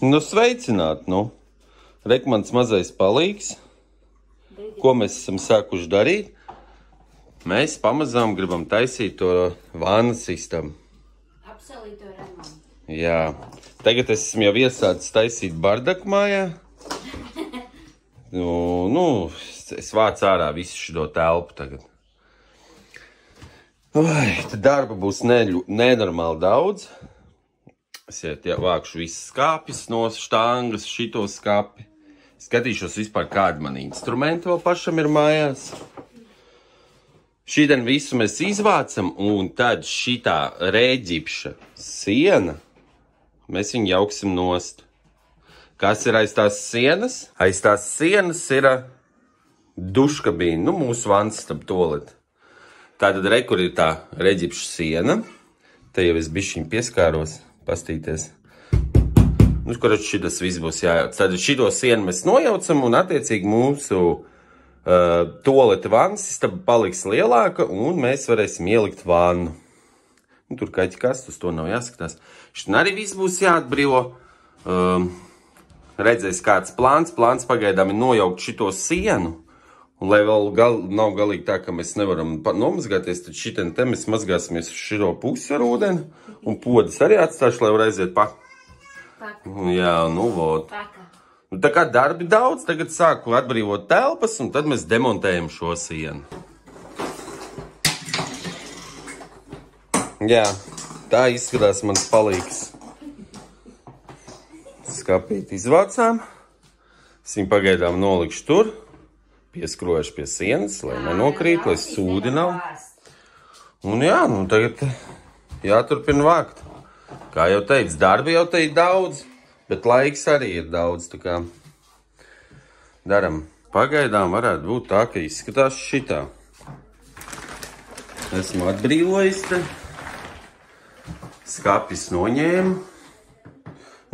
Nu, sveicināt, nu. Rekmans mazais palīgs. Ko mēs esam sākuši darīt? Mēs pamazām gribam taisīt to vānu sistēmu. Apsolīto remontu. Jā. Tagad es esmu jau iesācis taisīt bardaku mājā. Nu, nu, es vācu ārā visu šo telpu tagad. Ai, te darba būs neļu, nenormāli daudz. Es jau tie vākšu visas skāpjas no štāngas, šito skāpi. Skatīšos vispār, kādi man instrumenti vēl pašam ir mājās. Šīdien visu mēs izvācam, un tad šitā rēģipša siena, mēs viņu jauksim nost. Kas ir aiz tās sienas? Aiz tās sienas ir ā, duškabīna, nu mūsu vans starp tolet. Tātad re, kur ir tā reģipša siena, te jau es bišķiņ pieskāros, pastīties. Nu, kur šitas viss būs jājauc. Tad šito sienu mēs nojaucam un attiecīgi mūsu uh, toleta vannas istaba paliks lielāka un mēs varēsim ielikt vannu. Nu, tur kaķi kastus, to nav jāskatās. Šitien arī viss būs jāatbrīvo. Um, redzēs kāds plāns. Plāns pagaidām ir nojaukt šito sienu. Un, lai vēl gal, nav galīgi tā, ka mēs nevaram nomazgāties, tad šitien te mēs mazgāsimies širo pusi ar ūdeni. Un podas arī atstāšu, lai var aiziet pa. Paka. Jā, nu vot. Paka. Nu, tā kā darbi daudz, tagad sāku atbrīvot telpas, un tad mēs demontējam šo sienu. Jā, tā izskatās mans palīgs. Skapīt izvācām. Es viņu pagaidām nolikšu tur, pieskrojuši pie sienas, lai nenokrīt, lai sūdi nav. Un jā, nu tagad jāturpina vākt. Kā jau teicu, darbi jau te ir daudz, bet laiks arī ir daudz. Tā kā daram. Pagaidām varētu būt tā, ka izskatās šitā. Esmu atbrīvojis te. Skapis noņēmu.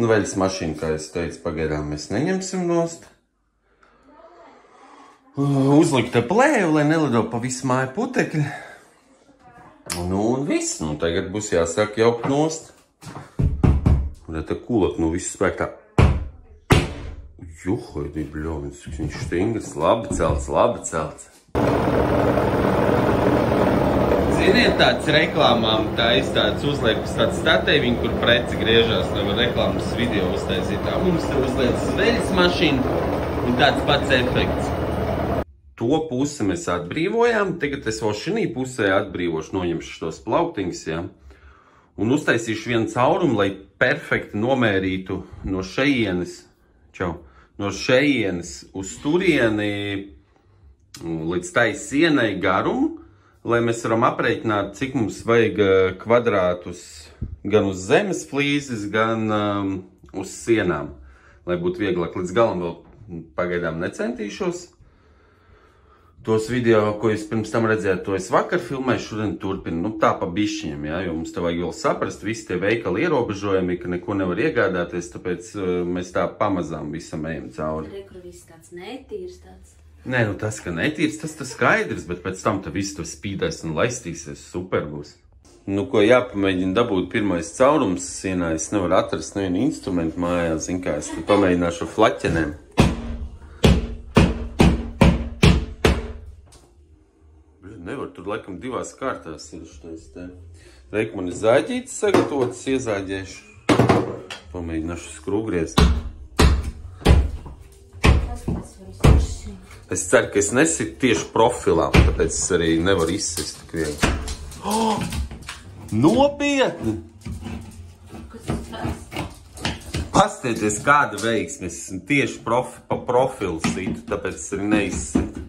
Nu, veļas mašīnu, kā es teicu, pagaidām mēs neņemsim nost. Uzlikt te plēju, lai nelido pa visu māju putekļi. Nu, un viss. Nu, tagad būs jāsāk jaukt nost. Tā kulak no visu spēkā. Juhoidi, bļovins, viņš stingrs, labi celts, labi celts. Ziniet, tāds reklāmām tā izstādes uzliekas tāds statēviņi, kur preci griežās, nevar reklāmas video uztaisīt. Tā mums te uzliek zveļas mašīna un tāds pats efekts. To pusi mēs atbrīvojām, tagad es vēl šī pusē atbrīvošu, noņemšu šos plauktiņus, ja? un uztaisīšu vienu caurumu, lai perfekti nomērītu no šejienes, čau, no šejienes uz turieni un līdz tai sienai garumu, lai mēs varam aprēķināt, cik mums vajag eh, kvadrātus gan uz zemes flīzes, gan um, uz sienām, lai būtu vieglāk līdz galam vēl pagaidām necentīšos. Tos video, ko jūs pirms tam redzējāt, to es vakar filmēju, šodien turpinu. Nu, tā pa bišķiņam, jā, jo mums te vajag vēl saprast, visi tie veikali ierobežojumi, ka neko nevar iegādāties, tāpēc uh, mēs tā pamazām visam ejam cauri. Re, kur viss tāds netīrs tāds. Nē, nu tas, ka netīrs, tas tas skaidrs, bet pēc tam tā viss tur spīdēs un laistīsies, super būs. Nu, ko jāpamēģina dabūt pirmais caurums sienā, es nevaru atrast nevienu instrumentu mājās, zin kā, es te pamēģināšu flaķenēm. Nevar, tur laikam divās kārtās ir šitais te. Reik man ir zāģītis sagatavots, iezāģēšu. Pamēģināšu skrūgriezt. Es ceru, ka es nesitu tieši profilā, tāpēc es arī nevaru izsist tik viegli. Oh! Nopietni! Pastieties, kāda veiksme. Es esmu tieši profi, pa profilu situ, tāpēc es arī neizsitu.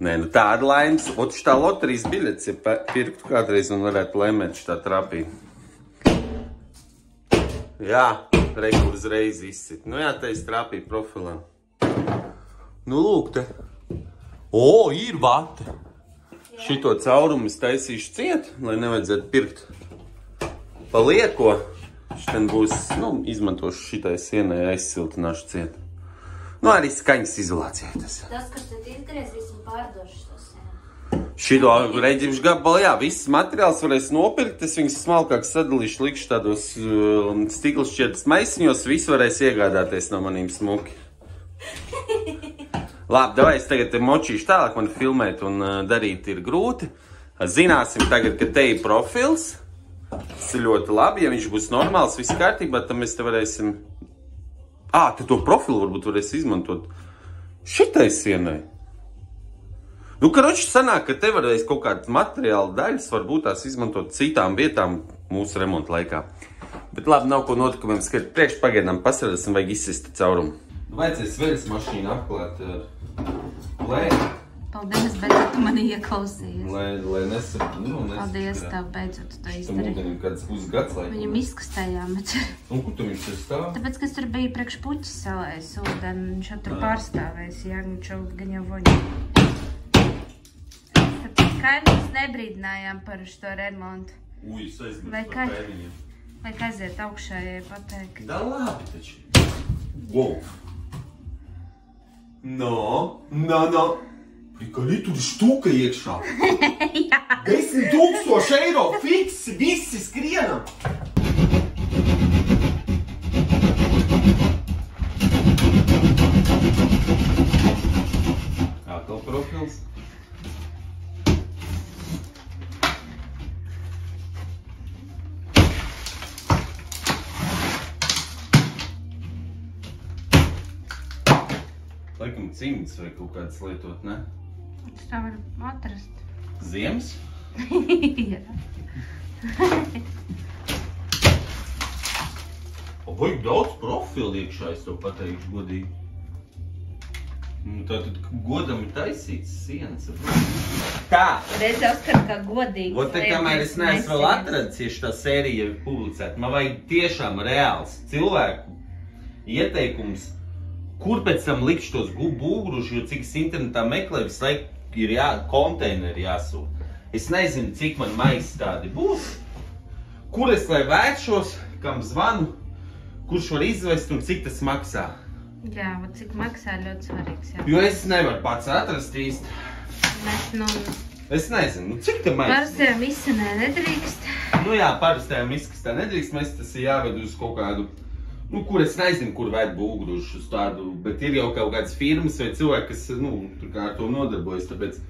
Nē, nu tāda laimes. Ot šitā loterijas biļets, ja pirktu kādreiz un varētu lēmēt šitā trapī. Jā, reikur uzreiz izsit. Nu jā, te es trapīju profilā. Nu lūk te. O, ir vate. Šito caurumu es taisīšu ciet, lai nevajadzētu pirkt palieko. Šitien būs, nu, izmantošu šitai sienai aizsiltināšu ciet. Nu, arī skaņas izolācijai tas. Tas, kas tad izgriezīs un pārdošas tas. jā. Šito reģimšu gabalu, jā, viss materiāls varēs nopirkt. Es viņus smalkāk sadalīšu, likšu tādos uh, stikla šķietas maisiņos. Visu varēs iegādāties no maniem smuki. Labi, davai es tagad te močīšu tālāk, man filmēt un uh, darīt ir grūti. Zināsim tagad, ka te ir profils. Tas ir ļoti labi, ja viņš būs normāls, viss kārtībā, tad mēs te varēsim... Ā, te to profilu varbūt varēs izmantot šitai sienai. Nu, karoči sanāk, ka te varēs kaut kādas materiāla daļas, varbūt tās izmantot citām vietām mūsu remonta laikā. Bet labi, nav ko notikumiem skatīt. Priekš pagaidām pasarēsim, vajag izsist caurumu. Vajadzēs vēļas mašīnu apklāt ar lēnu, Paldies, bet tu mani ieklausījies. lai, lai nesaprastu, nu, Paldies, tev beidzot tu to Tam izdarīji. ūdenim kāds pusgads, lai... Viņam izkastējām, bet Un kur tu viņš te stāv? tāpēc, ka es tur biju priekš puķis salējis ūdeni, viņš jau tur pārstāvēs, jā, viņš jau gan jau voņu. Tāpēc kaimiņus nebrīdinājām par šo remontu. Uj, es aizmirstu par kā? kaimiņiem. Vajag aiziet augšējai pateikt. Da labi taču. Wow. No, no, no. Prikali tur ir štuka iekšā. 10 tūkstoši eiro fiksi, visi skrienam. Atkal profils. Laikam cimds vai kaut kāds lietot, ne? Tas tā var atrast. Ziemas? Jā. Vajag daudz profilu iekšā, es to pateikšu godīgi. Nu, tā tad godam ir taisīts sienas. Tā! Reiz Oskar kā godīgi. Vot te kamēr es neesmu vēl atradzis, ja šī sērija ir publicēta, man vajag tiešām reāls cilvēku ieteikums, kur pēc tam likšu tos būgrušus, jo cik es internetā meklēju, visu laiku ir jā, konteineri jāsūta. Es nezinu, cik man maisi tādi būs, kur es lai vēršos, kam zvanu, kurš var izvest un cik tas maksā. Jā, vot cik maksā ļoti svarīgs. Jā. Jo es nevaru pats atrast īsti. Mēs, nu, Es nezinu, nu, cik tam maisi. parastajā misanē nedrīkst. Nu jā, parastajām izkastē nedrīkst mest, tas ir jāved uz kaut kādu, nu, kur es nezinu, kur vēd būgrušu uz tādu, bet ir jau kaut kādas firmas vai cilvēki, kas, nu, tur kā ar to nodarbojas, tāpēc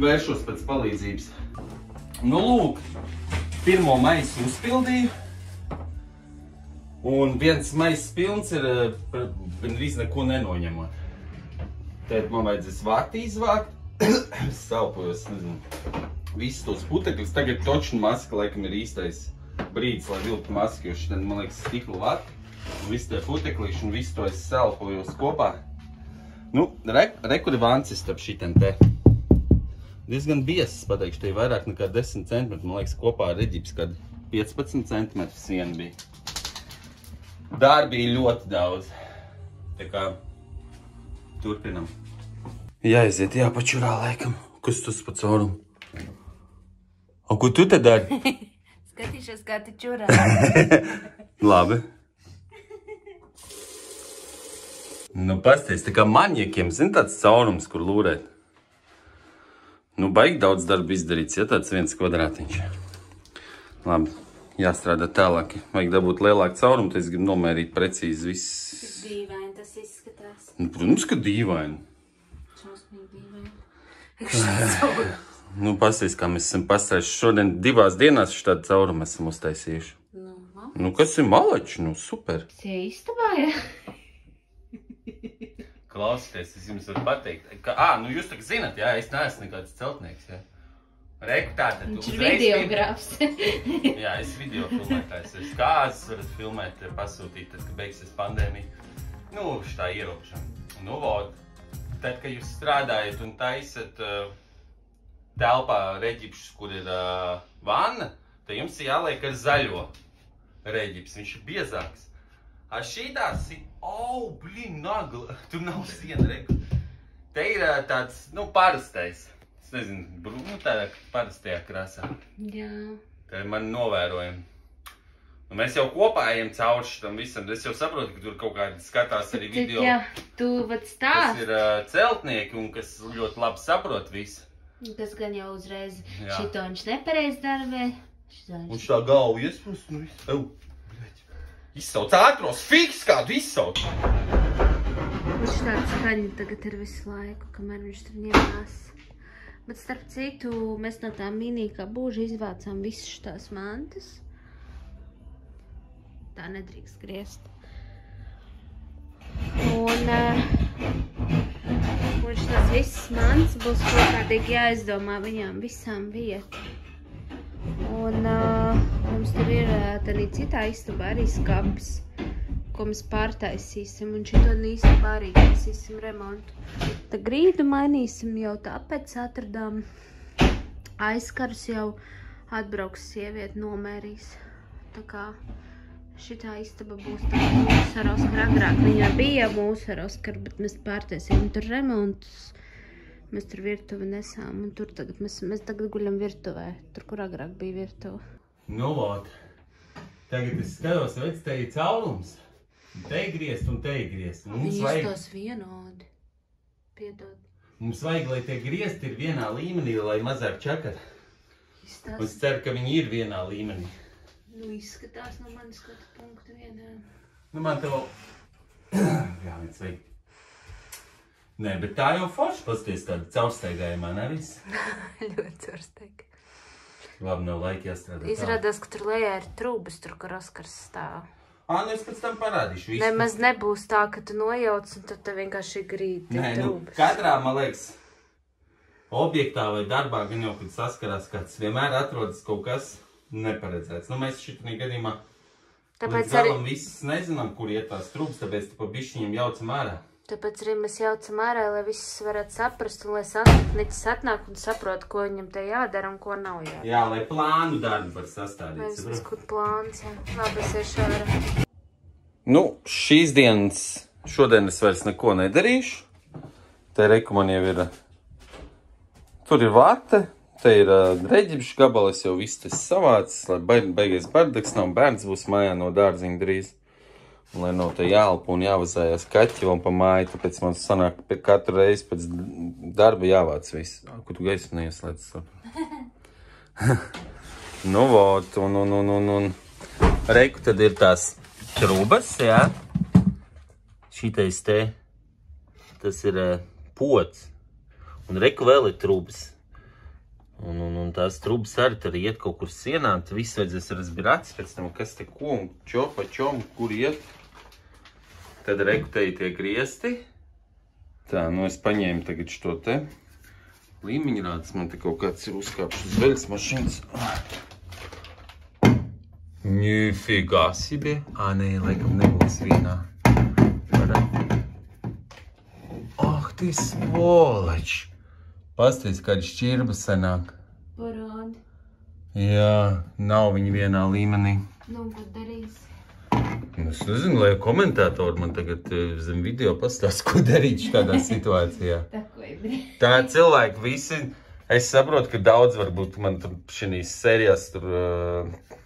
vēršos pēc palīdzības. Nu, lūk, pirmo maisu uzpildīju, un viens maiss pilns ir eh, gandrīz neko nenoņemot. Tad man vajadzēs vāti izvākt, es salpojos, nezinu visus tos putekļus. Tagad točnu maska laikam ir īstais brīdis, lai vilktu masku, jo šitien, man liekas, stikla lati. Un visi tie puteklīši un visu to es salpojos kopā. Nu, re, re kur ir vancis starp šitien te. Diezgan biesas, pateikšu, te ir vairāk nekā 10 cm. Man liekas, kopā ar reģips, kad 15 cm siena bija. Darbi bija ļoti daudz. Tā kā turpinam. Jāiziet, jāpačurā laikam. Kas tas pa caurumu? O, ko tu te dari? Skatīšos, kā tu čurā. Labi. Nu, pasties, tā kā maņiekiem, zin tāds caurums, kur lūrēt. Nu, baigi daudz darba izdarīts, ja tāds viens kvadrātiņš. Labi, jāstrādā tālāk. Vajag dabūt lielāku caurumu, tad es gribu nomērīt precīzi viss. Dīvaini tas izskatās. Nu, protams, ka dīvaini. Šausmīgi dīvaini. Nu, pasties, kā mēs esam pastrējuši. Šodien divās dienās šādu caurumu esam uztaisījuši. Nu. Nu, kas ir malači? Nu, super. Sie istabā, jā? Klausieties, es jums varu pateikt, ka, ah, nu jūs tā zinat, jā, es neesmu nekāds celtnieks, jā. Reku tātad. Ir uzreiz videogrāfs. Jā, es video filmētājs. Es kāzas varat filmēt, pasūtīt, tad, kad beigsies pandēmija. Nu, šitā ierobežama. Nu, vod, tad, kad jūs strādājat un taisat uh, telpā reģipšus, kur ir uh, vanna, tad jums jāliek ar zaļo reģips. Viņš ir biezāks. A šī tās ir, oh, blīn, nagla, tur nav siena, reku. Te ir tāds, nu, parastais. Es nezinu, nu, tādā parastajā krāsā. Jā. Tā ir man novērojama. Nu, mēs jau kopā ejam cauri šitam visam. Es jau saprotu, ka tur kaut kādi skatās arī video. Jā, tu vat kas stāst. ir uh, celtnieki un kas ļoti labi saprot visu. Tas gan jau uzreiz Jā. šito viņš nepareiz darbē. Un šā galva iespūst, nu viss. Bļaļ. Izsauc ātros, fiks kādu izsauc. Viņš tāds skaņa tagad ir visu laiku, kamēr viņš tur ņemās. Bet starp citu, mēs no tā mini kā būža izvācām visas šitās mantas. Tā nedrīkst griezt. Un, uh, un šitas visas mantas būs kaut kādīgi jāizdomā viņām visām vieta. Un uh, mums tur ir uh, tādā citā istabā arī skats, ko mēs pārtaisīsim. Un šito īstenībā arī taisīsim remontu. Tā grīdu mainīsim jau tāpēc atradām aizkarus jau atbrauks sieviete nomērīs. Tā kā šitā istaba būs tā mūsu ar Oskaru agrāk. Viņa bija mūsu ar Oskaru, bet mēs pārtaisījām tur remontus. Mēs tur virtuvi nesām, un tur tagad mēs, mēs tagad guļam virtuvē, tur, kur agrāk bija virtuve. Nu, lūk. Tagad es skatos, redz, te ir caurums. Te ir griezt un te ir griezt. Mums vajag, Īstos vienādi. Piedod. mums vajag, lai tie griezti ir vienā līmenī, lai mazāk čakar. Un es ceru, ka viņi ir vienā līmenī. nu izskatās no manis skatu punktu vienā. Nu, man te vēl... Jā, viens vajag. Nē, bet tā jau forši pasties tāda caursteigājumā, nevis? Ļoti cārstīgi. Labi, nav laika jāstrādā. Izrādās, ka tur lejā ir trūbas, tur, kur Oskars stāv. Ā, nu es pēc tam parādīšu visu. Nemaz nebūs tā, ka tu nojauc, un tad tev vienkārši ir grīdi Nē, nu, trūbas. katrā, man liekas, objektā vai darbā, gan jau, kad saskarās kāds, vienmēr atrodas kaut kas neparedzēts. Nu, mēs šitā gadījumā Tāpēc līdz arī, galam viss nezinām, kur iet tās trūks, tāpēc tu pa bišķiņiem jaucam ārā. Tāpēc arī mēs jaucam ārā, lai viss varētu saprast, un lai sasniegts atnāk un saprot, ko viņam te jādara un ko nav jādara. Jā, lai plānu darbu var sastādīt. saproti? visu plāns, jā. Labi, es iešu ārā. Nu, šīs dienas, šodien es vairs neko nedarīšu. Te reku man jau ir. Tur ir vārte, te ir reģipšu gabals, jau viss tas savāds, lai baig, beigies bardaks nav bērns būs mājā no dārziņa drīz. Lai nav te jāelpo un jāvazājas kaķi vēl pa māju, tāpēc man sanāk katru reizi pēc darba jāvāc viss. Kur tu gaismu neieslēdz? nu, vot, un, un, un, un, un. Reiku tad ir tās trūbas, jā. Šitais te, tas ir uh, pots. Un reku vēl ir trūbas. Un, un, un tās trūbas arī tur iet kaut kur sienā. Tad viss vajadzēs razbirāts pēc tam, kas te ko un čo pa čom, kur iet. Tad reku te ir tie griesti. Tā, nu es paņēmu tagad šo te līmeņrādes. Man te kaut kāds ir uzkāpšs uz veļas mašīnas. Nifigā себе. Ā, nē, laikam nebūs vienā. Varat. Ah, ты сволочь! Pastāst, kāda šķirba sanāk. Parādi. Jā, nav viņi vienā līmenī. Nu, ko darīs? Nu, Es nezinu, lai komentātori man tagad eh, zem video pastāsta, ko darīt šādā situācijā. Tā ir. Cilvēki visi, es saprotu, ka daudz varbūt man tur šīs sērijās tur uh,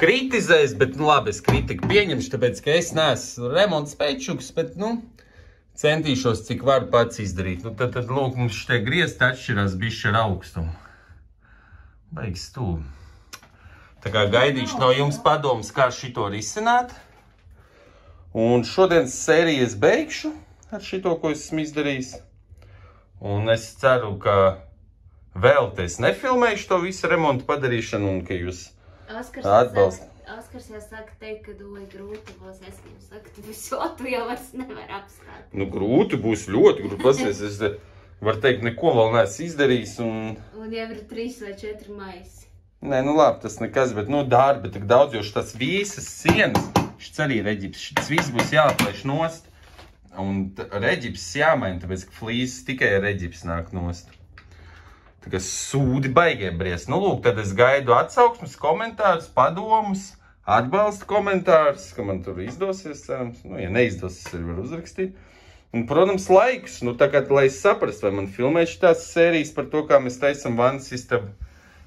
kritizēs, bet, nu labi, es kritiku pieņemšu, tāpēc, ka es neesmu remonts pečuks, bet, nu, centīšos, cik varu pats izdarīt. Nu, tad, tad lūk, mums šitie griezti atšķirās bišķi ar augstumu. Baigs stūri. Tā kā gaidīšu no jums padomus, kā šito risināt. Un šodienas sēriju es beigšu ar šito, ko esmu izdarījis. Un es ceru, ka vēl te es nefilmēšu to visu remontu padarīšanu, un ka jūs Oskars Atbalst. jāsaka- Oskars jau saka teikt, ka doj grūti būs. Es viņam saku, tu visu tu jau vairs nevar apstāt. nu, grūti būs, ļoti grūti. Pasies, es te varu teikt, neko vēl neesmu izdarījis. Un... Un jau ir trīs vai četri maisi. Nē, nu labi, tas nekas, bet nu, darbi tik daudz, jo tas visas sienas, šis arī reģips, šis viss būs jāatlaiž nost. Un reģips jāmaina, tāpēc, ka flīzes tikai reģips nāk nost. Tā kā sūdi baigie briest. Nu, lūk, tad es gaidu atsauksmes, komentārus, padomus, atbalsta komentārus, ka man tur izdosies, cerams. Nu, ja neizdosies, arī var uzrakstīt. Un, protams, laikus, nu, tā kā, lai es saprastu, vai man filmēt šīs sērijas par to, kā mēs taisam vannas istabu,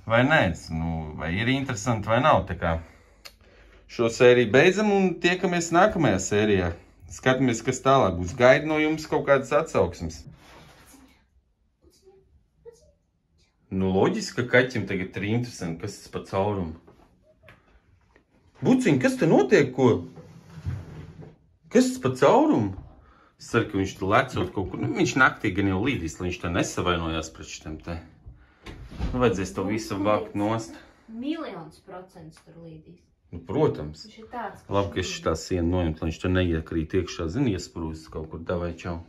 vai nē, nu, vai ir interesanti vai nav. Šo sēriju beidzam un tiekamies nākamajā sērijā. Skatāmies, kas tālāk būs. Gaidu no jums kaut kādas atsauksmes. Nu, loģiski, ka kaķim tagad ir interesanti, kas tas pa caurumu. Buciņ, kas te notiek, ko? Kas tas pa caurumu? Es ceru, ka viņš tur lecot kaut kur. Nu, viņš naktī gan jau līdīs, lai viņš te nesavainojās pret šitiem te. Nu, vajadzēs to visu vākt nost. Miljons procents tur līdīs. Nu, protams. Viņš ir tāds. Labi, ka es šitā sienu noņemt, lai viņš tur neiekrīt iekšā, zini, iesprūst kaut kur davai čau.